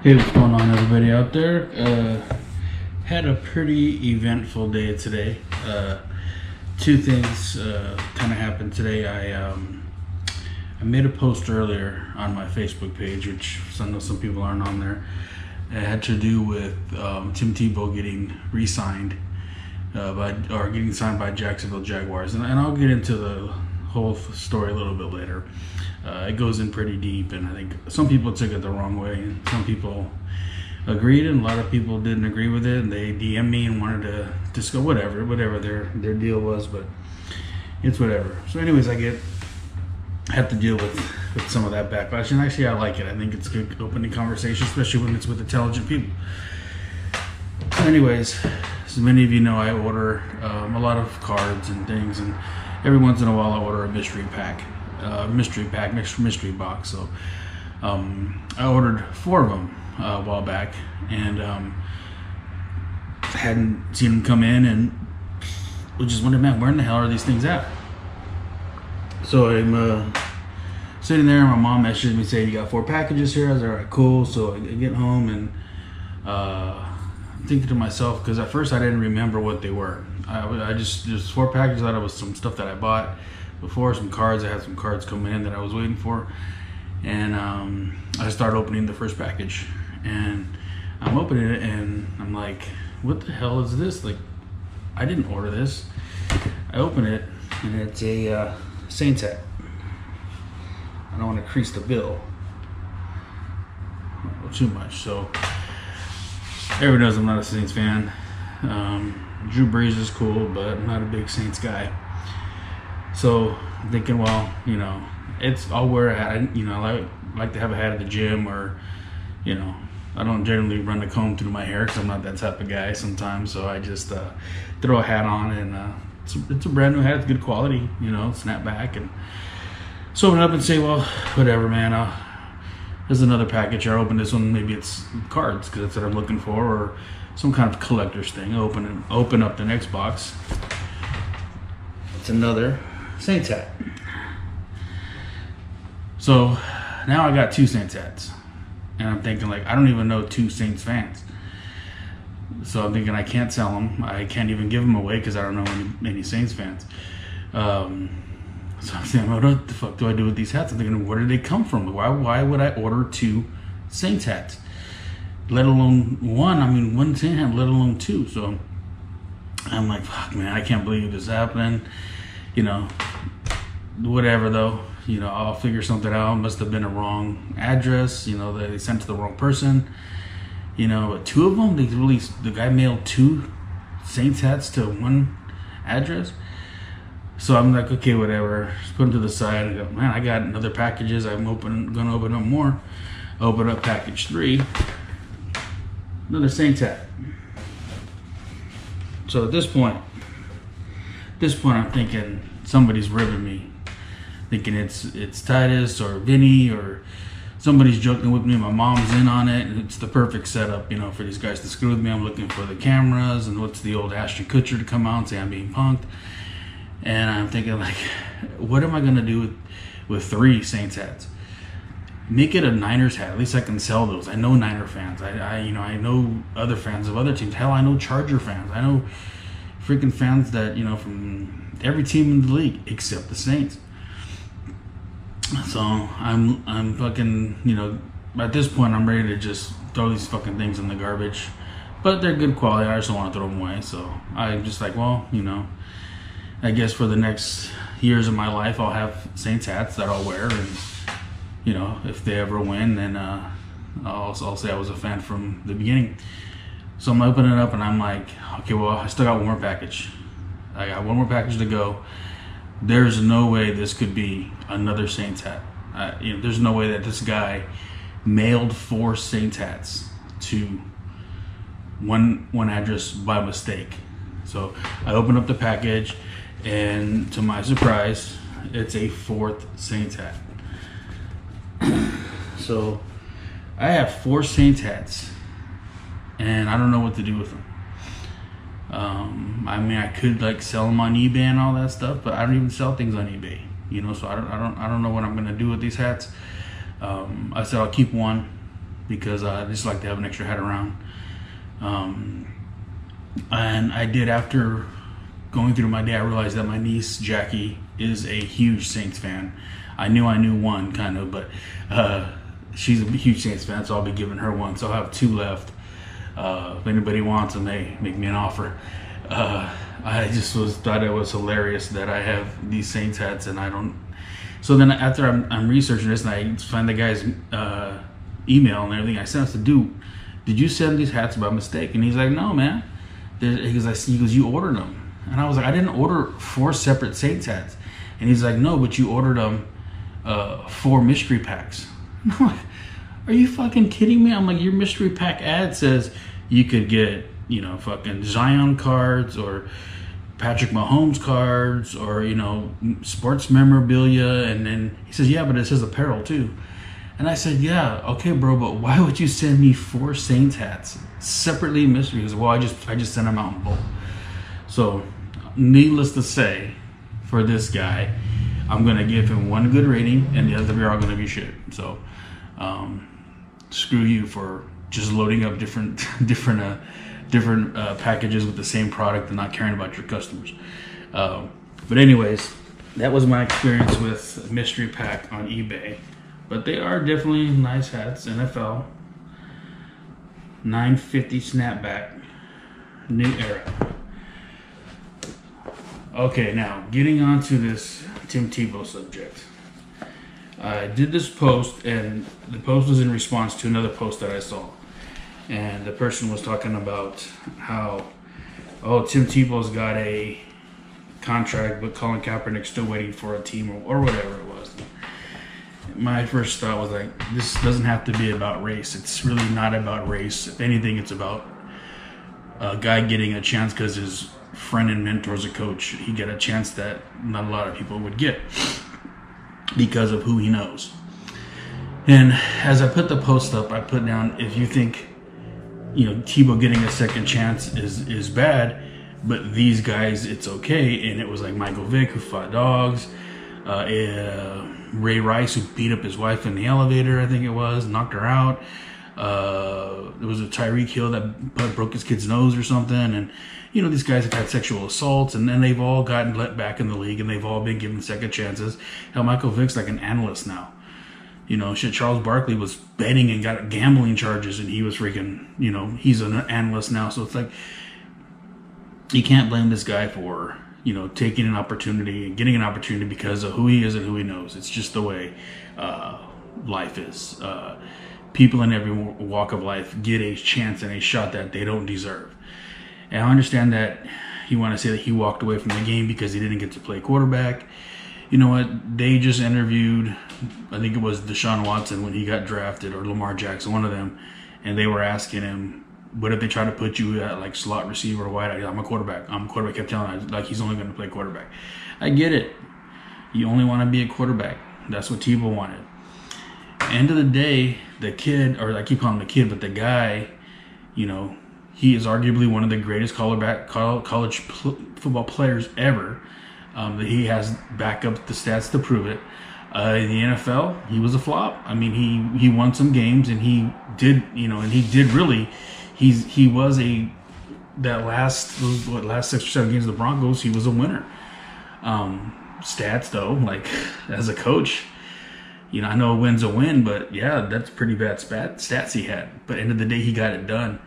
Hey, what's going on, everybody out there? Uh, had a pretty eventful day today. Uh, two things uh, kind of happened today. I um, I made a post earlier on my Facebook page, which I know some people aren't on there. It had to do with um, Tim Tebow getting re-signed uh, by or getting signed by Jacksonville Jaguars, and, and I'll get into the whole story a little bit later. Uh, it goes in pretty deep, and I think some people took it the wrong way, and some people agreed, and a lot of people didn't agree with it, and they DM me and wanted to just go whatever, whatever their their deal was, but it's whatever. So, anyways, I get have to deal with with some of that backlash, and actually, I like it. I think it's good opening conversation, especially when it's with intelligent people. So anyways, as many of you know, I order um, a lot of cards and things, and every once in a while, I order a mystery pack, uh, mystery pack, mystery box. So um, I ordered four of them uh, a while back, and um, hadn't seen them come in, and was just wondering, man, where in the hell are these things at? So I'm uh, sitting there, and my mom messaged me saying, "You got four packages here." I was like, "All right, cool." So I get home and. Uh, thinking to myself because at first I didn't remember what they were. I, I just just four packages. It was some stuff that I bought before, some cards. I had some cards coming in that I was waiting for, and um, I started opening the first package, and I'm opening it, and I'm like, "What the hell is this? Like, I didn't order this." I open it, and it's a uh, Saints hat. I don't want to crease the bill too much, so everyone knows I'm not a Saints fan. Um, Drew Brees is cool, but I'm not a big Saints guy. So I'm thinking, well, you know, it's I'll wear a hat. You know, I like, like to have a hat at the gym, or you know, I don't generally run a comb through my hair because I'm not that type of guy sometimes. So I just uh, throw a hat on, and uh, it's, a, it's a brand new hat. It's good quality, you know, snap back, and so I open up and say, well, whatever, man. I'll, there's another package. I open this one. Maybe it's cards because that's what I'm looking for, or some kind of collector's thing. Open and open up the next box. It's another Saints hat. So now I got two Saints hats, and I'm thinking like I don't even know two Saints fans. So I'm thinking I can't sell them. I can't even give them away because I don't know any, any Saints fans. Um, so I'm saying, what the fuck do I do with these hats? I'm thinking, where did they come from? Why, why would I order two Saints hats? Let alone one. I mean, one Saint hat, let alone two. So I'm like, fuck, man, I can't believe this happened. You know, whatever though. You know, I'll figure something out. Must have been a wrong address. You know, they sent to the wrong person. You know, but two of them, they released. The guy mailed two Saints hats to one address. So I'm like, okay, whatever. Just put them to the side. I go, man, I got another packages. I'm open, gonna open up more. Open up package three. Another Saints hat. So at this point, this point, I'm thinking somebody's ribbing me. Thinking it's it's Titus or Vinny or somebody's joking with me. My mom's in on it, and it's the perfect setup, you know, for these guys to screw with me. I'm looking for the cameras and what's the old Ashton Kutcher to come out and say I'm being punked. And I'm thinking like, what am I gonna do with, with three Saints hats? Make it a Niners hat. At least I can sell those. I know Niner fans. I, I you know I know other fans of other teams. Hell, I know Charger fans. I know freaking fans that you know from every team in the league except the Saints. So I'm I'm fucking you know at this point I'm ready to just throw these fucking things in the garbage. But they're good quality. I just don't want to throw them away. So I'm just like, well, you know, I guess for the next years of my life, I'll have Saints hats that I'll wear, and you know, if they ever win, then uh, I'll, I'll say I was a fan from the beginning. So I'm opening it up, and I'm like, okay, well, I still got one more package. I got one more package to go. There's no way this could be another Saints hat. Uh, you know, there's no way that this guy mailed four Saints hats to one one address by mistake. So I open up the package and to my surprise, it's a fourth Saints hat. so I have four Saints hats, and I don't know what to do with them. Um, I mean, I could like sell them on eBay and all that stuff, but I don't even sell things on eBay. You know, so I don't, I don't, I don't know what I'm gonna do with these hats. Um, I said I'll keep one, because I just like to have an extra hat around. Um, and I did after going through my day, I realized that my niece Jackie is a huge Saints fan. I knew I knew one kind of, but uh, she's a huge Saints fan, so I'll be giving her one. So I'll have two left. Uh, if anybody wants them, hey, make me an offer. Uh, I just was thought it was hilarious that I have these Saints hats and I don't. So then after I'm, I'm researching this and I find the guy's uh, email and everything, I sent us to do. Did you send these hats by mistake? And he's like, No, man. Because I see, he goes, You ordered them, and I was like, I didn't order four separate Saints hats. And he's like, No, but you ordered them uh, four mystery packs. Are you fucking kidding me? I'm like, Your mystery pack ad says you could get you know, fucking Zion cards or Patrick Mahomes cards or, you know, sports memorabilia. And then he says, yeah, but it says apparel too. And I said, yeah, okay, bro, but why would you send me four Saints hats separately mystery? Because, well, I just, I just sent them out in bulk. So, needless to say, for this guy, I'm going to give him one good rating and the other we are to be shit. So, um, screw you for just loading up different, different, uh, different uh, packages with the same product and not caring about your customers. Um, but anyways, that was my experience with mystery pack on eBay. But they are definitely nice hats. NFL 950 snapback, new era. Okay, now getting on to this Tim Tebow subject. I did this post, and the post was in response to another post that I saw and the person was talking about how, oh, Tim Tebow's got a contract, but Colin Kaepernick's still waiting for a team or, or whatever it was. My first thought was like, this doesn't have to be about race. It's really not about race. If anything, it's about a guy getting a chance because his friend and mentor is a coach. He get a chance that not a lot of people would get because of who he knows. And as I put the post up, I put down if you think you know Tebow getting a second chance is is bad, but these guys it's okay. And it was like Michael Vick who fought dogs, uh, uh, Ray Rice who beat up his wife in the elevator, I think it was, knocked her out. Uh, there was a Tyreek Hill that broke his kid's nose or something, and you know these guys have had sexual assaults, and then they've all gotten let back in the league, and they've all been given second chances. Hell, Michael Vick's like an analyst now. You know, shit, Charles Barkley was betting and got gambling charges, and he was freaking, you know, he's an analyst now. So it's like, you can't blame this guy for, you know, taking an opportunity and getting an opportunity because of who he is and who he knows. It's just the way uh, life is. Uh, people in every walk of life get a chance and a shot that they don't deserve. And I understand that you want to say that he walked away from the game because he didn't get to play quarterback you know what? They just interviewed, I think it was Deshaun Watson when he got drafted, or Lamar Jackson, one of them, and they were asking him, "What if they try to put you at like slot receiver or wide? I'm a quarterback. I'm a quarterback." Kept telling him like he's only going to play quarterback. I get it. You only want to be a quarterback. That's what Tebow wanted. End of the day, the kid, or I keep calling him the kid, but the guy, you know, he is arguably one of the greatest college football players ever um, he has back up the stats to prove it. Uh, in the NFL, he was a flop. I mean, he he won some games and he did, you know, and he did really. He's he was a that last what last six or seven games of the Broncos, he was a winner. Um, stats though, like as a coach, you know, I know a win's a win, but yeah, that's pretty bad spat, stats he had. But end of the day, he got it done.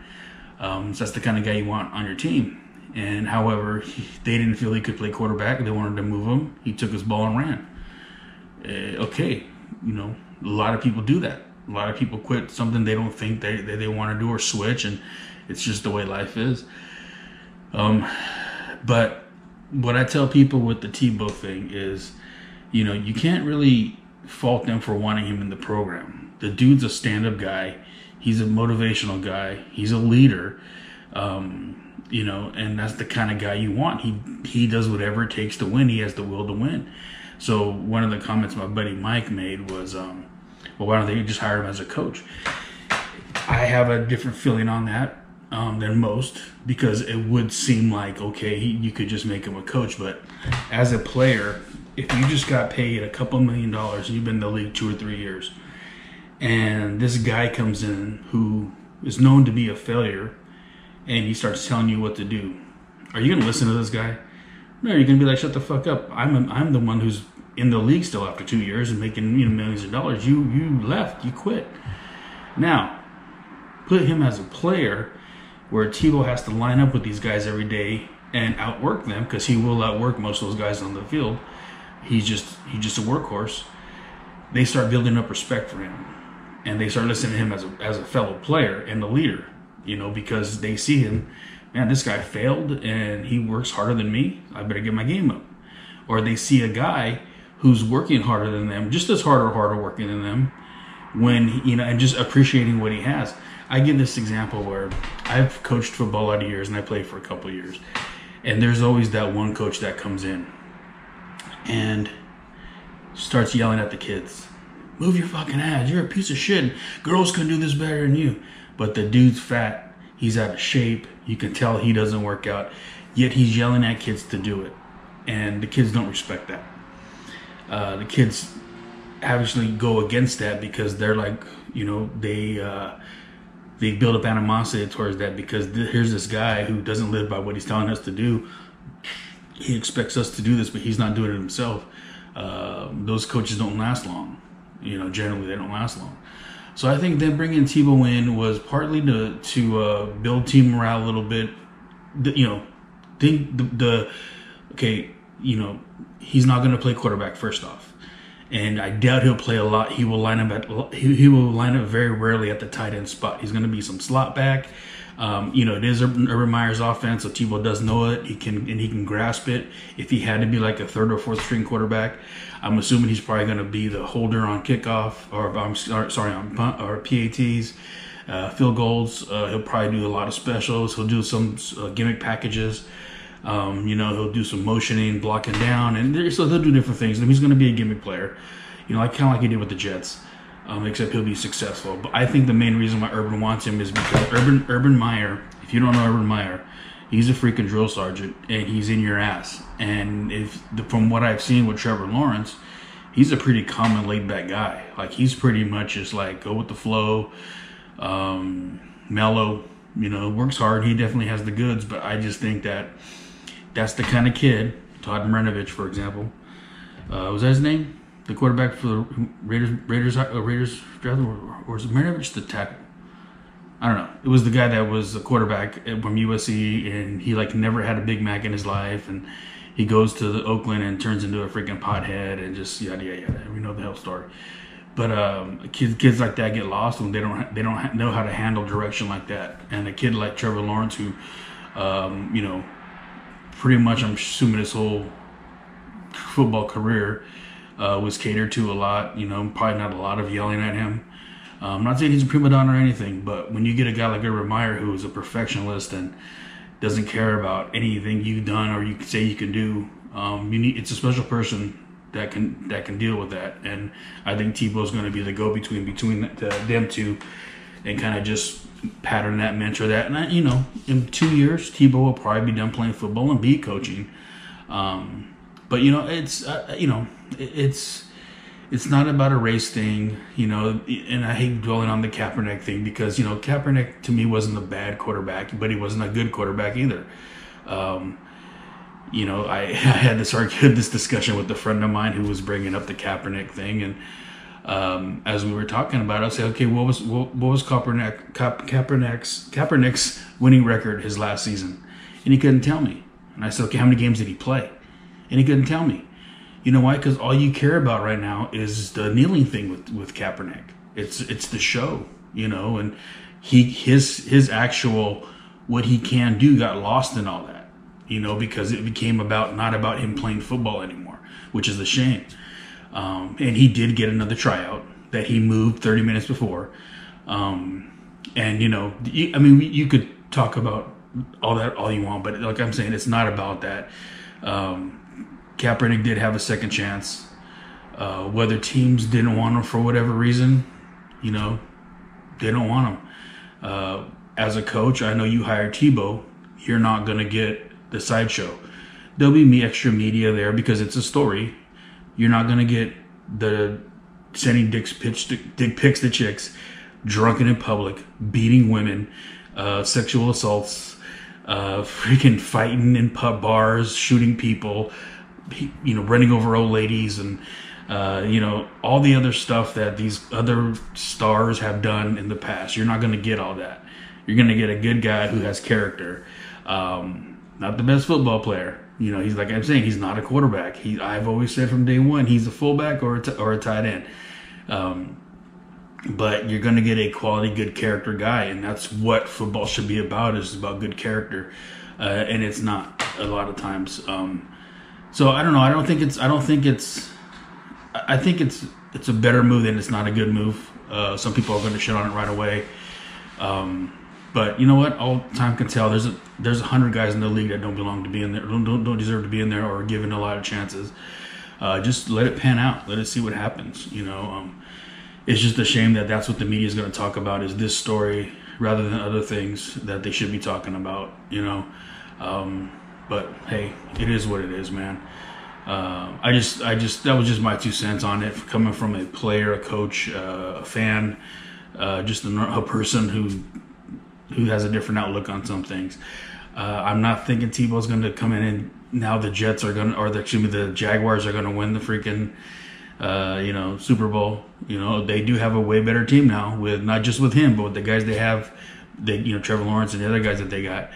Um, so that's the kind of guy you want on your team. And however, he, they didn't feel he could play quarterback. They wanted to move him. He took his ball and ran. Uh, okay, you know, a lot of people do that. A lot of people quit something they don't think they, they, they want to do or switch, and it's just the way life is. Um, but what I tell people with the Tebow thing is, you know, you can't really fault them for wanting him in the program. The dude's a stand up guy, he's a motivational guy, he's a leader. Um, you know, and that's the kind of guy you want. He he does whatever it takes to win. He has the will to win. So one of the comments my buddy Mike made was, um, "Well, why don't they just hire him as a coach?" I have a different feeling on that um, than most because it would seem like okay, he, you could just make him a coach, but as a player, if you just got paid a couple million dollars and you've been in the league two or three years, and this guy comes in who is known to be a failure, and he starts telling you what to do. Are you gonna listen to this guy? No, you're gonna be like, shut the fuck up. I'm I'm the one who's in the league still after two years and making you know millions of dollars. You you left, you quit. Now, put him as a player where Tebow has to line up with these guys every day and outwork them because he will outwork most of those guys on the field. He's just he's just a workhorse. They start building up respect for him, and they start listening to him as a as a fellow player and a leader. You know, because they see him, man, this guy failed and he works harder than me. I better get my game up. Or they see a guy who's working harder than them, just as hard or harder working than them, when you know, and just appreciating what he has. I give this example where I've coached football lot of years and I played for a couple years. And there's always that one coach that comes in and starts yelling at the kids. Move your fucking ass. You're a piece of shit. Girls can do this better than you. But the dude's fat. He's out of shape. You can tell he doesn't work out. Yet he's yelling at kids to do it. And the kids don't respect that. Uh, the kids obviously go against that because they're like, you know, they uh, they build up animosity towards that because th- here's this guy who doesn't live by what he's telling us to do. He expects us to do this, but he's not doing it himself. Uh, those coaches don't last long. You know, generally they don't last long. So I think them bringing Tebow in was partly to to uh, build team morale a little bit. The, you know, think the, the okay, you know, he's not going to play quarterback first off and I doubt he'll play a lot. He will line up at he, he will line up very rarely at the tight end spot. He's going to be some slot back. Um, you know, it is Urban, Meyer's offense, so Tebow does know it. He can and he can grasp it. If he had to be like a third or fourth string quarterback, I'm assuming he's probably going to be the holder on kickoff or I'm sorry on punt or PATs. Uh, field goals. Uh, he'll probably do a lot of specials. He'll do some uh, gimmick packages. Um, you know, he'll do some motioning, blocking down, and so he'll do different things. And he's going to be a gimmick player, you know, like kind of like he did with the Jets. Um, except he'll be successful. But I think the main reason why Urban wants him is because Urban Urban Meyer. If you don't know Urban Meyer, he's a freaking drill sergeant, and he's in your ass. And if from what I've seen with Trevor Lawrence, he's a pretty common laid back guy. Like he's pretty much just like go with the flow, um, mellow. You know, works hard. He definitely has the goods. But I just think that that's the kind of kid, Todd Marinovich, for example. Uh, was that his name? The quarterback for the Raiders, Raiders, uh, Raiders draft, or, or was Marinovich the tackle? I don't know. It was the guy that was a quarterback from USC, and he like never had a Big Mac in his life, and he goes to the Oakland and turns into a freaking pothead, and just yada yada yada. We know the whole story. But um, kids, kids like that get lost when they don't they don't know how to handle direction like that. And a kid like Trevor Lawrence, who um, you know pretty much, I'm assuming his whole football career uh, was catered to a lot. You know, probably not a lot of yelling at him. I'm not saying he's a prima donna or anything, but when you get a guy like Urban Meyer who is a perfectionist and doesn't care about anything you've done or you say you can do, um, you need it's a special person that can that can deal with that. And I think Tebow's going to be the go between between the, them two, and kind of just pattern that, mentor that. And, I, you know, in two years, Tebow will probably be done playing football and be coaching. Um, but, you know, it's, uh, you know, it's, it's not about a race thing, you know, and I hate dwelling on the Kaepernick thing because, you know, Kaepernick to me wasn't a bad quarterback, but he wasn't a good quarterback either. Um, you know, I, I had this argument, this discussion with a friend of mine who was bringing up the Kaepernick thing, and um, as we were talking about, I said, okay, what was what, what was Kaepernick, Kaepernick's Kaepernick's winning record his last season? And he couldn't tell me. And I said, okay, how many games did he play? And he couldn't tell me. You know why? Because all you care about right now is the kneeling thing with with Kaepernick. It's it's the show, you know, and he his his actual what he can do got lost in all that, you know, because it became about not about him playing football anymore, which is a shame. Um, and he did get another tryout that he moved 30 minutes before. Um, and, you know, I mean, you could talk about all that all you want, but like I'm saying, it's not about that. Um, Kaepernick did have a second chance. Uh, whether teams didn't want him for whatever reason, you know, they don't want him. Uh, as a coach, I know you hired Tebow. You're not going to get the sideshow. There'll be me extra media there because it's a story you're not going to get the sending dick pics, dick pics to chicks, drunken in public, beating women, uh, sexual assaults, uh, freaking fighting in pub bars, shooting people, you know, running over old ladies and. Uh, you know all the other stuff that these other stars have done in the past. You're not going to get all that. You're going to get a good guy who has character. Um, not the best football player. You know, he's like I'm saying, he's not a quarterback. He, I've always said from day one, he's a fullback or a t- or a tight end. Um, but you're going to get a quality, good character guy, and that's what football should be about. Is about good character, uh, and it's not a lot of times. Um, so I don't know. I don't think it's. I don't think it's. I think it's. It's a better move than it's not a good move. Uh, some people are going to shit on it right away. Um, but you know what? All time can tell. There's a there's a hundred guys in the league that don't belong to be in there, don't, don't, don't deserve to be in there, or given a lot of chances. Uh, just let it pan out. Let it see what happens. You know, um, it's just a shame that that's what the media is going to talk about is this story rather than other things that they should be talking about. You know, um, but hey, it is what it is, man. Uh, I just, I just, that was just my two cents on it, coming from a player, a coach, uh, a fan, uh, just a, a person who who has a different outlook on some things. Uh, I'm not thinking Tebow's going to come in and now the Jets are going to, or the, excuse me, the Jaguars are going to win the freaking, uh, you know, Super Bowl. You know, they do have a way better team now with not just with him, but with the guys they have, they, you know, Trevor Lawrence and the other guys that they got.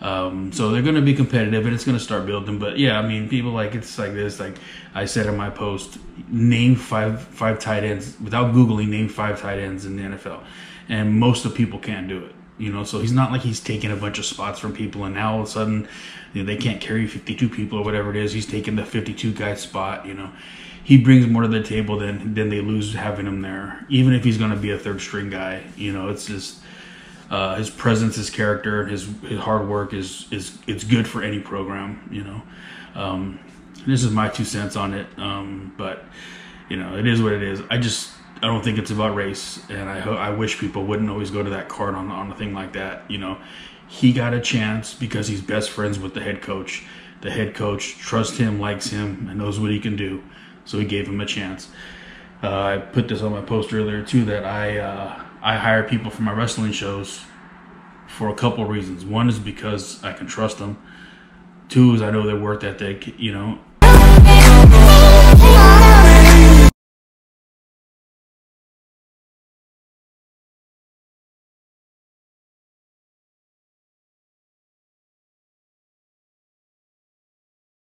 Um, so they're going to be competitive and it's going to start building. But yeah, I mean, people like it's like this. Like I said in my post, name five five tight ends without googling. Name five tight ends in the NFL, and most of people can't do it. You know, so he's not like he's taking a bunch of spots from people, and now all of a sudden you know, they can't carry 52 people or whatever it is. He's taking the 52 guy spot. You know, he brings more to the table than than they lose having him there. Even if he's going to be a third string guy, you know, it's just uh, his presence, his character, his his hard work is is it's good for any program. You know, um, this is my two cents on it. Um, but you know, it is what it is. I just I don't think it's about race, and I I wish people wouldn't always go to that card on on a thing like that. You know, he got a chance because he's best friends with the head coach. The head coach trusts him, likes him, and knows what he can do, so he gave him a chance. Uh, I put this on my post earlier too that I uh, I hire people for my wrestling shows for a couple reasons. One is because I can trust them. Two is I know their work they You know,